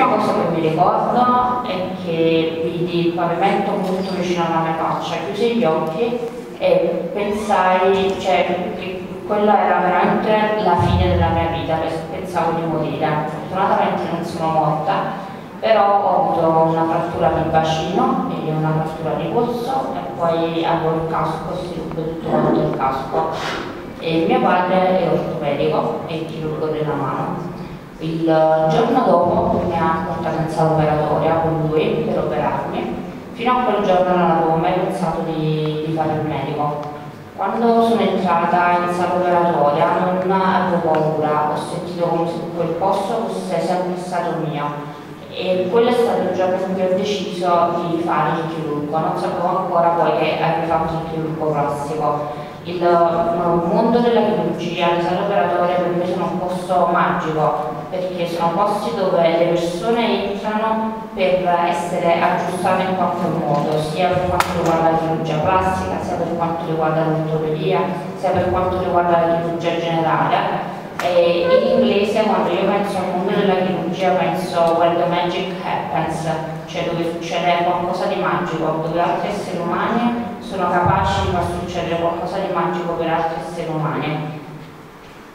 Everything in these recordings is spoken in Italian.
L'ultima cosa che mi ricordo è che vidi il pavimento molto vicino alla mia faccia, chiusi gli occhi e pensai, cioè, che quella era veramente la fine della mia vita, pensavo di morire. Fortunatamente non sono morta, però ho avuto una frattura del bacino e una frattura di polso e poi avevo il casco, si ruppe tutto il casco. E mio padre è ortopedico e chirurgo della mano. Il giorno dopo mi ha portato in sala operatoria con lui per operarmi. Fino a quel giorno non avevo mai pensato di, di fare il medico. Quando sono entrata in sala operatoria non avevo paura, ho sentito come se quel posto fosse sempre stato mio e quello è stato il giorno in cui ho deciso di fare il chirurgo, non sapevo ancora poi che avrei fatto il chirurgo classico. Il mondo della chirurgia, le sale operatorie per me sono un posto magico perché sono posti dove le persone entrano per essere aggiustate in qualche modo, sia per quanto riguarda la chirurgia plastica, sia per quanto riguarda l'ortopedia, sia per quanto riguarda la chirurgia generale e in inglese quando io penso al mondo della chirurgia penso where the magic happens, cioè dove succede qualcosa di magico, dove altri esseri umani sono capaci di far succedere qualcosa di magico per altri esseri umani.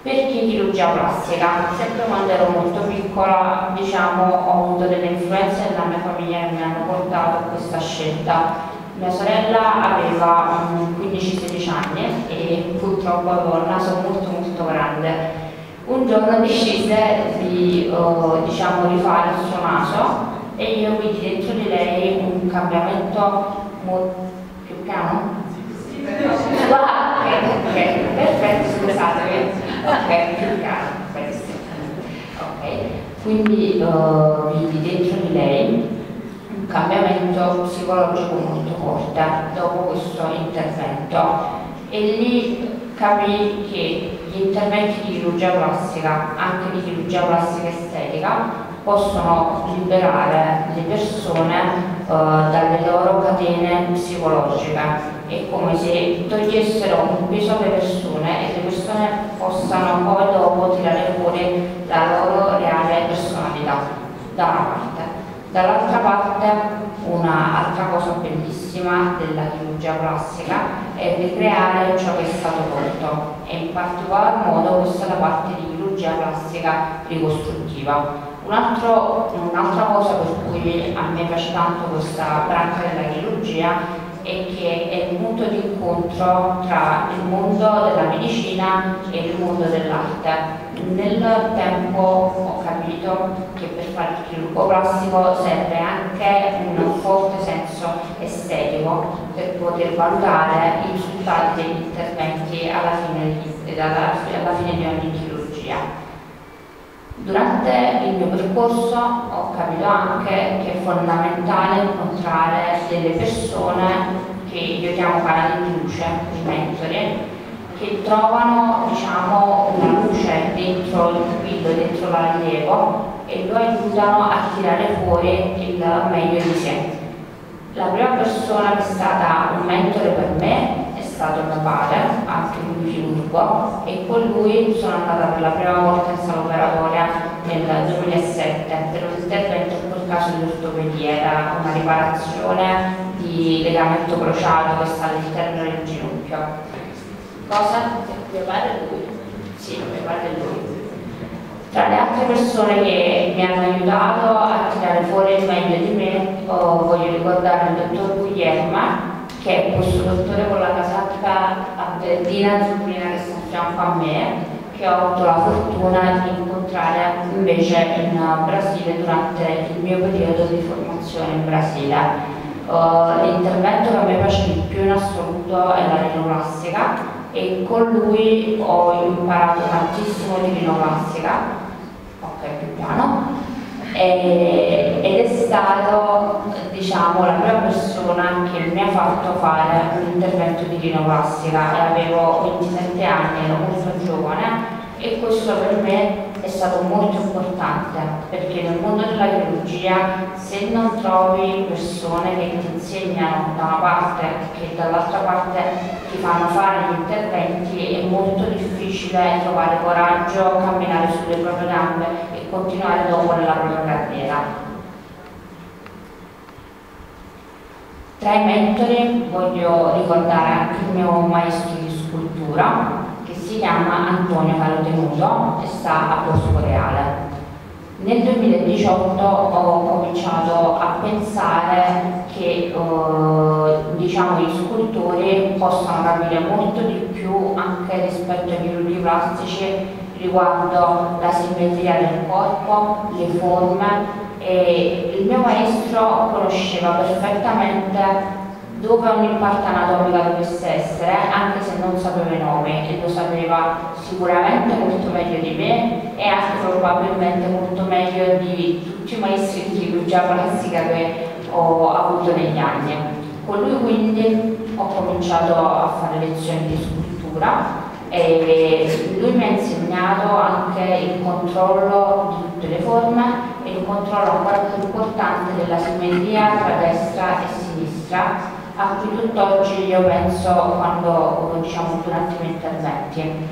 Perché chirurgia plastica? Sempre quando ero molto piccola, diciamo, ho avuto delle influenze nella mia famiglia che mi hanno portato a questa scelta. Mia sorella aveva 15-16 anni e purtroppo aveva un naso molto molto grande un giorno decise di uh, diciamo, rifare il suo naso e io vidi dentro di lei un cambiamento molto più piano? Ah, ok, ok, perfetto, scusatemi. Ok, quindi uh, vidi dentro di lei un cambiamento psicologico molto forte dopo questo intervento. E lì capì che gli interventi di chirurgia plastica, anche di chirurgia plastica estetica, possono liberare le persone uh, dalle loro catene psicologiche. È come se togliessero un peso alle persone e le persone possano poi dopo tirare fuori la loro reale personalità da una parte. Dall'altra parte un'altra cosa bellissima della chirurgia plastica è ricreare ciò che è stato tolto e in particolar modo questa è la parte di chirurgia plastica ricostruttiva. Un'altra un cosa per cui a me piace tanto questa branca della chirurgia è che è il punto di incontro tra il mondo della medicina e il mondo dell'arte. Nel tempo ho capito che per fare il chirurgo plastico serve anche un forte senso estetico per poter valutare i risultati degli interventi alla fine, alla fine di ogni chirurgia. Durante il mio percorso ho capito anche che è fondamentale incontrare delle persone che io chiamo canali di luce, i mentori, che trovano diciamo, una luce dentro il pupillo, dentro l'allievo e lo aiutano a tirare fuori il meglio di sé. La prima persona che è stata un mentore per me stato mio padre, anche lui chirurgo, e con lui sono andata per la prima volta in sala operatoria nel 2007 per un intervento in quel caso di ortopedia, era una riparazione di legamento crociato che sta all'interno del ginocchio. Cosa? Mio padre e lui? Sì, mio padre e lui. Tra le altre persone che mi hanno aiutato a tirare fuori il meglio di me, oh, voglio ricordare il dottor Guglielma, che è questo dottore con la casacca verdina azzurrina che sta a fianco a me, che ho avuto la fortuna di incontrare invece in Brasile durante il mio periodo di formazione in Brasile. Uh, l'intervento che a me piace di più in assoluto è la rinoplastica e con lui ho imparato tantissimo di rinoplastica, ok più piano, e, ed è stato diciamo, la prima persona che mi ha fatto fare un intervento di rinoplastica avevo 27 anni, ero molto giovane e questo per me è stato molto importante perché nel mondo della chirurgia se non trovi persone che ti insegnano da una parte e che dall'altra parte ti fanno fare gli interventi è molto difficile trovare coraggio, camminare sulle proprie gambe continuare dopo nella propria carriera. Tra i mentori voglio ricordare anche il mio maestro di scultura che si chiama Antonio Calotenuto e sta a Bosco Reale. Nel 2018 ho cominciato a pensare che eh, diciamo, gli scultori possano capire molto di più anche rispetto ai chirurghi plastici riguardo la simmetria del corpo, le forme e il mio maestro conosceva perfettamente dove ogni parte anatomica dovesse essere, anche se non sapeva i nomi, e lo sapeva sicuramente molto meglio di me e anche probabilmente molto meglio di tutti i maestri di chirurgia plastica che ho avuto negli anni. Con lui quindi ho cominciato a fare lezioni di scultura e lui mi ha insegnato anche il controllo di tutte le forme e il controllo ancora più importante della simmetria tra destra e sinistra a cui tutt'oggi io penso quando diciamo durante i miei interventi.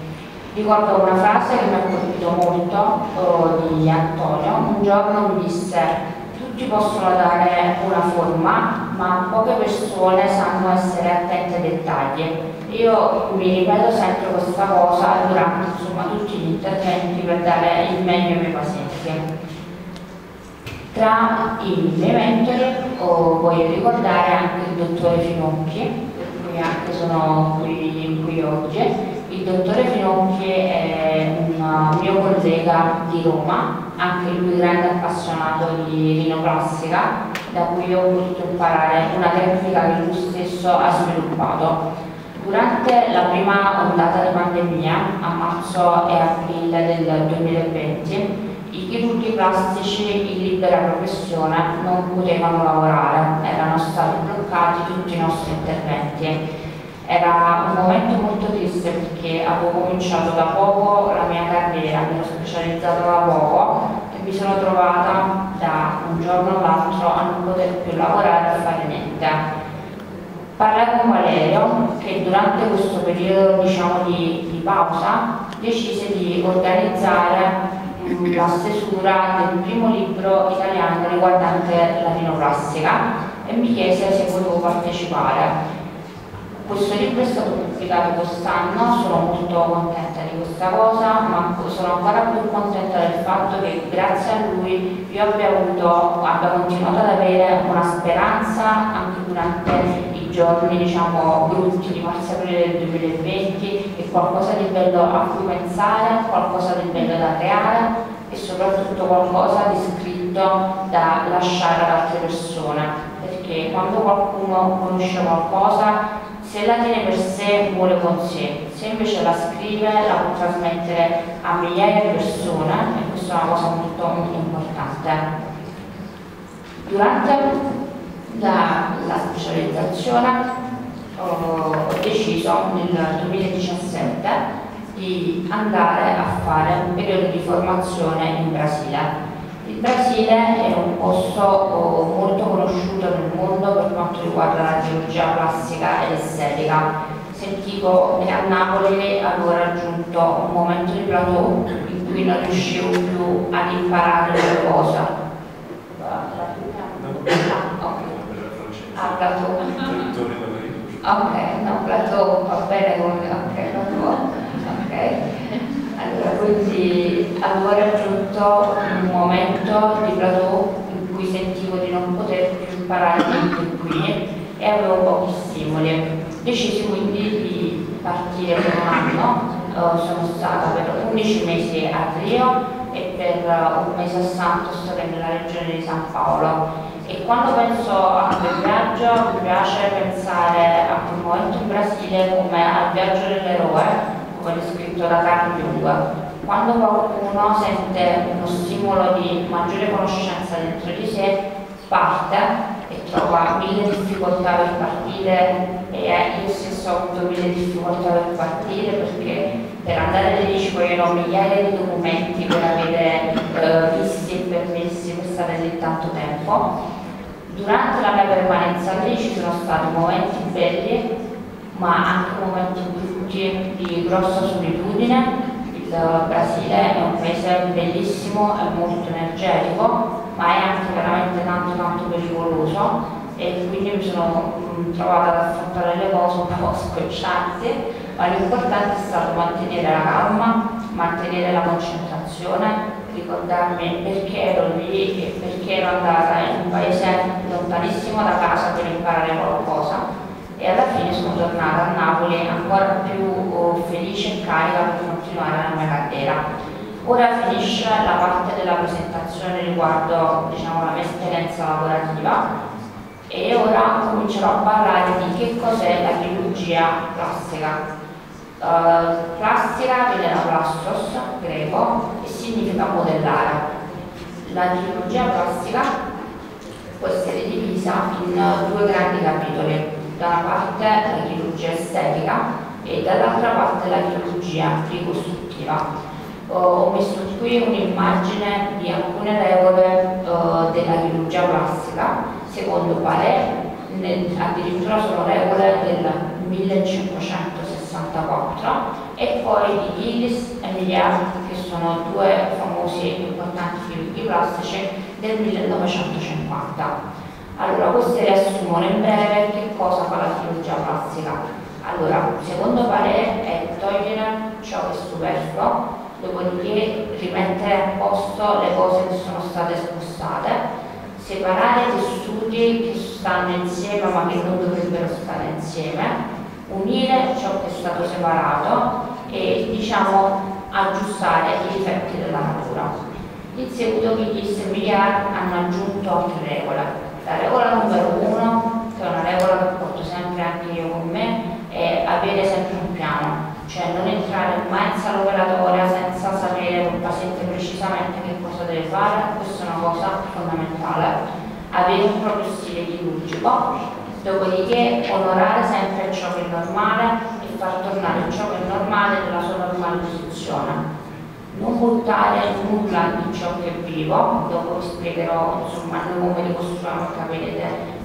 Ricordo una frase che mi ha colpito molto oh, di Antonio, un giorno mi disse tutti possono dare una forma ma poche persone sanno essere attente ai dettagli. Io mi ripeto sempre questa cosa durante insomma, tutti gli interventi per dare il meglio ai miei pazienti. Tra i miei mentori oh, voglio ricordare anche il dottore Finocchi, cui anche sono qui, qui oggi. Il dottore Finocchi è un mio collega di Roma, anche lui grande appassionato di rinoplastica, da cui ho voluto imparare una tecnica che lui stesso ha sviluppato. Durante la prima ondata di pandemia, a marzo e aprile del 2020, i chirurghi plastici in libera professione non potevano lavorare, erano stati bloccati tutti i nostri interventi. Era un momento molto triste perché avevo cominciato da poco la mia carriera, mi ero specializzata da poco e mi sono trovata da un giorno all'altro a non poter più lavorare e fare niente. Parlai con Valerio che durante questo periodo diciamo, di, di pausa decise di organizzare la stesura del primo libro italiano riguardante la rinoplastica e mi chiese se potevo partecipare. Questo libro è stato pubblicato quest'anno, sono molto contenta di questa cosa, ma sono ancora più contenta del fatto che grazie a lui io abbia, avuto, abbia continuato ad avere una speranza anche durante giorni diciamo, brutti di marzo-aprile del 2020 e qualcosa di bello a cui pensare, qualcosa di bello da creare e soprattutto qualcosa di scritto da lasciare ad altre persone. Perché quando qualcuno conosce qualcosa se la tiene per sé vuole con sé se invece la scrive la può trasmettere a migliaia di persone e questa è una cosa molto, molto importante. Durante la, la specializzazione ho deciso nel 2017 di andare a fare un periodo di formazione in Brasile. Il Brasile è un posto oh, molto conosciuto nel mondo per quanto riguarda la chirurgia plastica ed estetica. Sentivo che a Napoli avevo raggiunto un momento di plateau in cui non riuscivo più ad imparare le cose. Ah, plateau. Ok, no, plateau va bene come ok, plateau allora, quindi avevo raggiunto un momento di plateau in cui sentivo di non poter più imparare niente qui e avevo pochi stimoli. Decisi quindi di partire per un anno, uh, sono stata per 11 mesi a Rio e per un mese a Santos nella regione di San Paolo. E quando penso a quel viaggio mi piace pensare a quel momento in Brasile come al viaggio dell'eroe come descritto da Carl Jung, quando qualcuno sente uno stimolo di maggiore conoscenza dentro di sé, parte e trova mille difficoltà per partire e io stesso ho avuto mille difficoltà per partire perché per andare lì ci vogliono migliaia di documenti per avere eh, visti e permessi per stare lì tanto tempo. Durante la mia permanenza lì ci sono stati momenti belli ma anche momenti brutti di grossa solitudine. Il Brasile è un paese bellissimo e molto energetico, ma è anche veramente tanto tanto pericoloso e quindi mi sono mh, trovata ad affrontare le cose un po' scoccianti, ma l'importante è stato mantenere la calma, mantenere la concentrazione, ricordarmi perché ero lì e perché ero andata in un paese lontanissimo da casa per imparare qualcosa e alla fine sono tornata a Napoli ancora più oh, felice e carica per continuare la mia carriera. Ora finisce la parte della presentazione riguardo diciamo, la mia esperienza lavorativa e ora comincerò a parlare di che cos'è la chirurgia plastica. Uh, plastica viene da plastos, greco, e significa modellare. La chirurgia plastica può essere divisa in due grandi capitoli, da una parte la chirurgia estetica e dall'altra parte la chirurgia ricostruttiva ho messo qui un'immagine di alcune regole uh, della chirurgia plastica, secondo quale addirittura sono regole del 1564 e poi di Gillis e Milliard che sono due famosi e importanti chirurghi plastici del 1950. Allora, questo riassumono in breve che cosa fa la chirurgia plastica. Allora, secondo parere è togliere ciò che è superfluo dopodiché rimettere a posto le cose che sono state spostate, separare i tessuti che stanno insieme ma che non dovrebbero stare insieme, unire ciò che è stato separato e diciamo aggiustare i difetti della natura. In seguito Willis e Milliard hanno aggiunto altre regole. La regola numero uno, che è una regola che porto sempre anche io con me, è avere sempre un piano cioè non entrare mai in sala operatoria senza sapere col paziente precisamente che cosa deve fare, questa è una cosa fondamentale. Avere un proprio stile chirurgico, dopodiché onorare sempre ciò che è normale e far tornare ciò che è normale nella sua normale posizione. Non buttare nulla di ciò che è vivo, dopo vi spiegherò insomma noi come ricostruiamo, capirete